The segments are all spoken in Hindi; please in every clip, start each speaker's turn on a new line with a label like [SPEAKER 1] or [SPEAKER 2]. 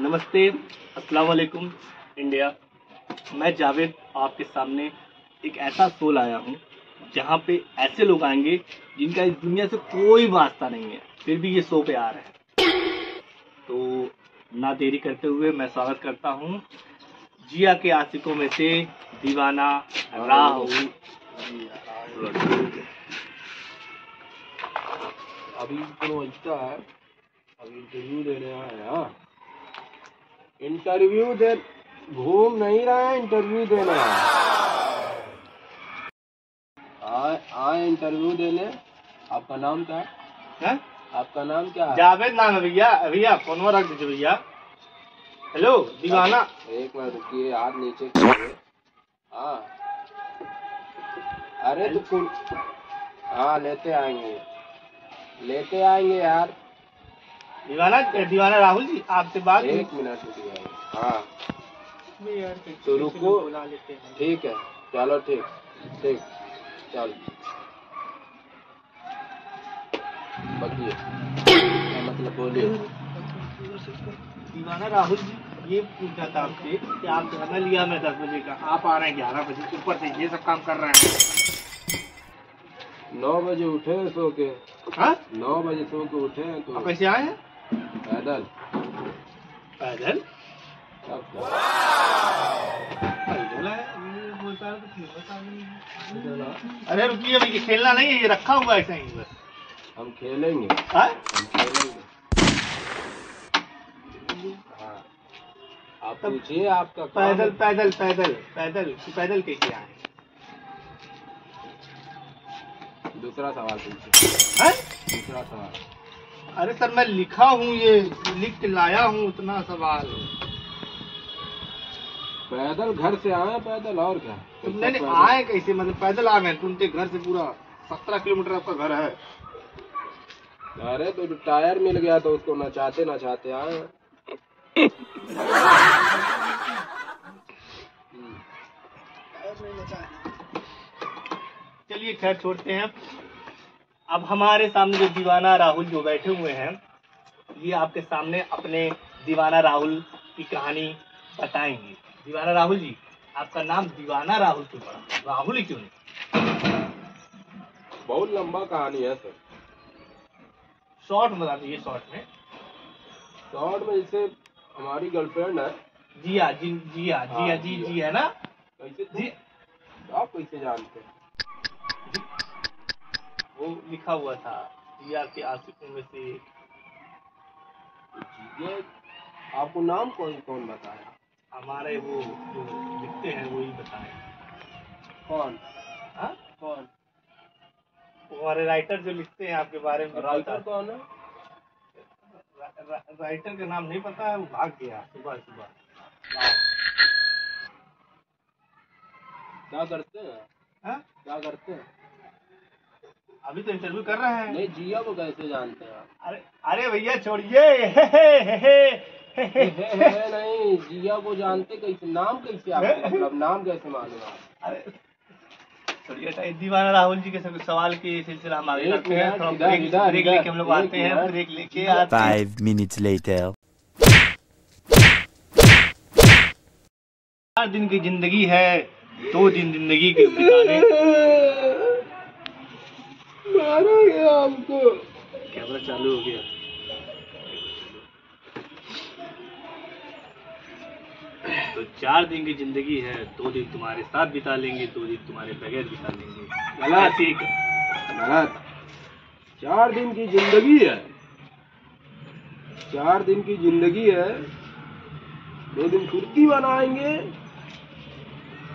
[SPEAKER 1] नमस्ते अस्सलाम वालेकुम इंडिया। मैं जावेद आपके सामने एक ऐसा शो लाया हूँ, जहाँ पे ऐसे लोग आएँगे जिनका इस दुनिया से कोई वास्ता नहीं है, फिर भी ये शो पे आ रहे हैं। तो ना देरी करते हुए मैं स्वागत करता हूँ जिया के आशिकों में से दीवाना राहुल
[SPEAKER 2] अभी तो है, अभी इंटरव्यू देने हाँ। इंटरव्यू दे घूम नहीं रहा है इंटरव्यू देने। आए आए इंटरव्यू देने। आपका नाम क्या है?
[SPEAKER 1] हैं?
[SPEAKER 2] आपका नाम क्या है?
[SPEAKER 1] जावेद नाम है भैया। भैया फ़ोन में रख दीजिए भैया। हेलो दीवाना।
[SPEAKER 2] एक मिनट रुकिए हाथ नीचे हाँ। अरे तो हाँ लेते आएँगे। लेते आएँगे यार।
[SPEAKER 1] दीवाना दीवाना राहुल जी आपसे बात
[SPEAKER 2] एक मिनट हाँ। तो रुको।
[SPEAKER 1] लेते
[SPEAKER 2] ठीक है। चलो ठीक। ठीक। चल। क्या मतलब बोलिए।
[SPEAKER 1] दीवाना राहुल जी ये पूछा था आपसे कि आप खाना लिया मैं दस बजे का। आप आ रहे हैं ग्यारह बजे ऊपर से ये सब काम कर रहे हैं।
[SPEAKER 2] नौ बजे उठे सो के।
[SPEAKER 1] हाँ?
[SPEAKER 2] नौ बजे सो के उठे तो
[SPEAKER 1] कैसे आए हैं?
[SPEAKER 2] पैदल।
[SPEAKER 1] पैदल? है तो है। अरे रुकिए अभी खेलना नहीं है ये रखा हुआ है ऐसा ही बस।
[SPEAKER 2] हम खेलेंगे।
[SPEAKER 1] हाँ?
[SPEAKER 2] हम खेलेंगे। हाँ। आप पूछिए आपका
[SPEAKER 1] पैदल पैदल पैदल पैदल पैदल कैसे आए।
[SPEAKER 2] दूसरा सवाल पूछिए। दूसरा सवाल।
[SPEAKER 1] अरे सर मैं लिखा हूँ ये लिख के लाया हूँ उतना सवाल।
[SPEAKER 2] पैदल घर से आए पैदल और क्या?
[SPEAKER 1] तो नहीं नहीं आए कैसे? मतलब पैदल आ गए तुमके घर से पूरा सत्रह किलोमीटर आपका घर है।
[SPEAKER 2] अरे तो टायर मिल गया तो उसको नचाते नचाते आए।
[SPEAKER 1] चलिए खैर छोड़ते हैं अब हमारे सामने जो दीवाना राहुल जो बैठे हुए हैं ये आपके सामने अपने दीवाना राहुल की कहानी बताएँगे। दीवाना राहुल जी आपका नाम दीवाना राहुल क्यों पड़ा? राहुल ही क्यों नहीं?
[SPEAKER 2] बहुत लंबा कहानी है सर।
[SPEAKER 1] शॉर्ट बता दीजिए शॉर्ट में।
[SPEAKER 2] शॉर्ट में जैसे हमारी गर्लफ्रेंड है।
[SPEAKER 1] जी हाँ जी जी हाँ जी हाँ जी जी है ना?
[SPEAKER 2] कैसे
[SPEAKER 1] जी।
[SPEAKER 2] आप कैसे जानते हैं?
[SPEAKER 1] वो लिखा हुआ था जिया के आशिकों में से
[SPEAKER 2] ये आपको नाम कौन कौन बताया?
[SPEAKER 1] हमारे वो जो लिखते हैं वही बताए।
[SPEAKER 2] कौन?
[SPEAKER 1] हाँ?
[SPEAKER 2] कौन?
[SPEAKER 1] हमारे राइटर जो लिखते हैं आपके बारे में
[SPEAKER 2] राइटर कौन है?
[SPEAKER 1] रा- रा- राइटर का नाम नहीं पता है वो भाग गया सुबह सुबह।
[SPEAKER 2] क्या करते हैं?
[SPEAKER 1] हाँ?
[SPEAKER 2] क्या करते हैं?
[SPEAKER 1] अभी तो इंटरव्यू कर रहे हैं।
[SPEAKER 2] नहीं जिया को कैसे जानते हैं
[SPEAKER 1] अरे अरे भैया छोड़िए।
[SPEAKER 2] नहीं जिया को जानते कैसे नाम कैसे आप मतलब नाम कैसे मालूम आप
[SPEAKER 1] अरे तो दीवाना राहुल जी के सवाल के सिलसिला हम आगे रखते हैं। ब्रेक ब्रेक लेके हम लोग आते हैं ब्रेक लेके आते हैं
[SPEAKER 3] 5 लेटर
[SPEAKER 1] चार दिन की ज़िंदगी है दो दिन ज़िंदगी के बिताने।
[SPEAKER 2] मारा गया हमको
[SPEAKER 1] कैमरा चालू हो गया। तो चार दिन की ज़िंदगी है दो दिन तुम्हारे साथ बिता लेंगे दो दिन तुम्हारे बगैर बिता लेंगे।
[SPEAKER 2] गलत।
[SPEAKER 1] ठीक
[SPEAKER 2] गलत। चार दिन की ज़िंदगी है। चार दिन की ज़िंदगी है। दो दिन कुर्ती बनाएँगे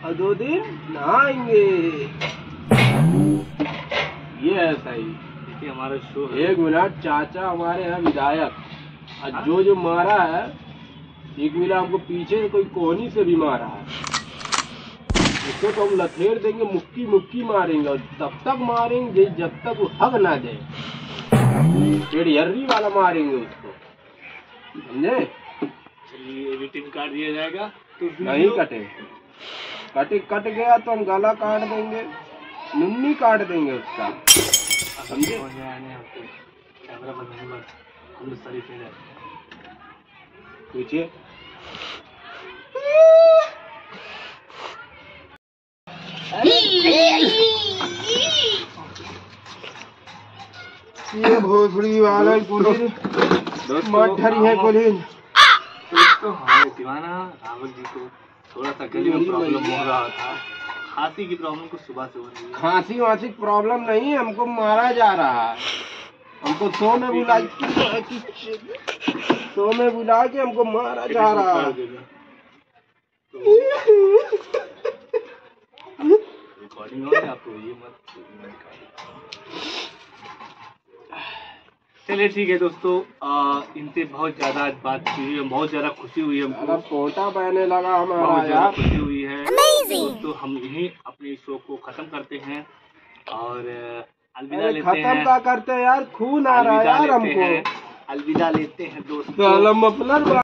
[SPEAKER 2] और दो दिन नहाएँगे। है सही
[SPEAKER 1] देखिए हमारा शो है।
[SPEAKER 2] एक मिनट चाचा हमारे हैं विधायक। और जो जो मारा है एक मिला हमको पीछे कोई कोहनी से भी मारा है। उसको तो हम लथेर देंगे मुक्की मुक्की मारेंगे और तब तक मारेंगे जब तक वो हक ना दे। चिड़ियर्री वाला मारेंगे उसको। समझे?
[SPEAKER 1] चलिए कर दिया जाएगा। तो
[SPEAKER 2] नहीं कटे। कटे कट गया तो हम गला काट देंगे। नुन्नी काट देंगे उसका। समझे?
[SPEAKER 1] कैमरा बंद नहीं बस हम लोग सही से
[SPEAKER 2] पीछे ये भोसड़ी वाला कुलीन मठरी है। कुलीन
[SPEAKER 1] दोस्तों हमारे दीवाना राहुल जी को थोड़ा सा गले में प्रॉब्लम हो रहा था। खांसी की प्रॉब्लम को सुबह से हो रही है।
[SPEAKER 2] खांसी वांसी प्रॉब्लम नहीं है हमको मारा जा रहा है। हमको सो में बुला सो में बुला के हमको मारा जा रहा है।
[SPEAKER 1] हो है देता हूँ। चलिए ठीक है दोस्तों आ, इनसे बहुत ज़्यादा बात की है बहुत ज़्यादा खुशी हुई है हमको
[SPEAKER 2] पोटा बहने लगा हमारा
[SPEAKER 1] बहुत ज़्यादा खुशी हुई है। दोस्तों हम यही अपने शो को खत्म करते हैं और अलविदा लेते
[SPEAKER 2] खत्म
[SPEAKER 1] हैं।
[SPEAKER 2] का करते हैं यार खून आ रहा है यार हमको।
[SPEAKER 1] अलविदा लेते हैं दोस्तों।